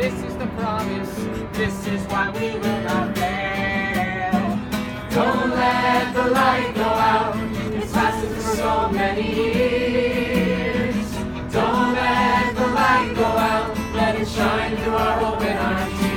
This is the promise. This is why we will not fail. Don't let the light go out. It's lasted for so many years. Don't let the light go out. Let it shine through our open arms.